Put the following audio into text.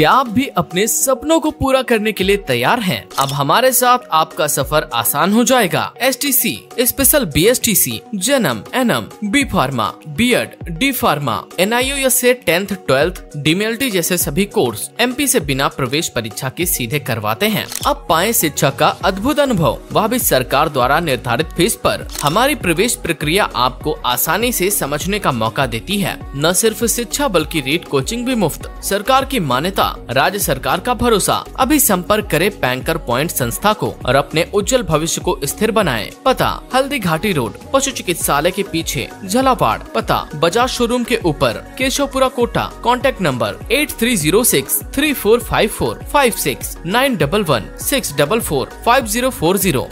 क्या आप भी अपने सपनों को पूरा करने के लिए तैयार हैं? अब हमारे साथ आपका सफ़र आसान हो जाएगा। S T C special B S T C GNM ANM B pharma B Ed D pharma N I S से टेंथ ट्वेल्थ डीमेल्टी जैसे सभी कोर्स एम पी ऐसी बिना प्रवेश परीक्षा के सीधे करवाते हैं। अब पाए शिक्षा का अद्भुत अनुभव। वह भी सरकार द्वारा निर्धारित फ़ीस पर। हमारी प्रवेश प्रक्रिया आपको आसानी से समझने का मौका देती है। न सिर्फ़ शिक्षा बल्कि रीट कोचिंग भी मुफ़्त। सरकार की मान्यता राज्य सरकार का भरोसा। अभी संपर्क करे पैंकर पॉइंट संस्था को और अपने उज्जवल भविष्य को स्थिर बनाए। पता, हल्दी घाटी रोड, पशु चिकित्सालय के पीछे झलापाड़ पता, बजाज शोरूम के ऊपर, Keshavpura Kota. Contact number eight three zero six three four five four five six nine double one six double four five zero four zero